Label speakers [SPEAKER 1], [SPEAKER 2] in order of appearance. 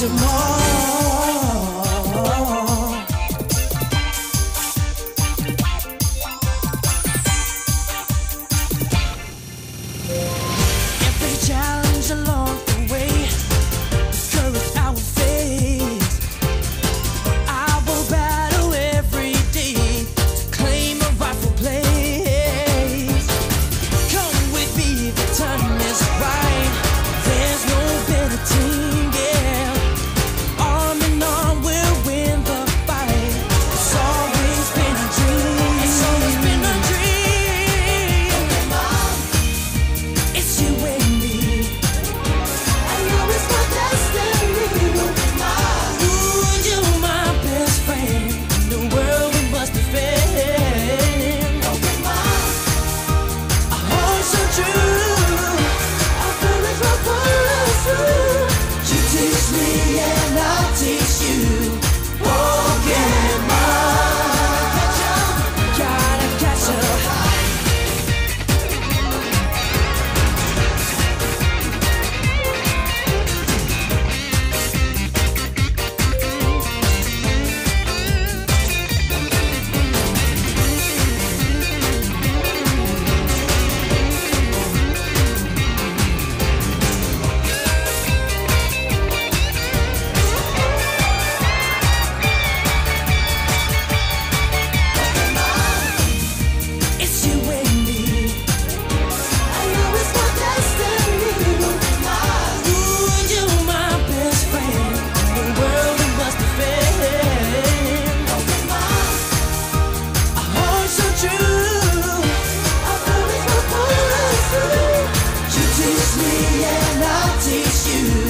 [SPEAKER 1] tomorrow. me and I teach you.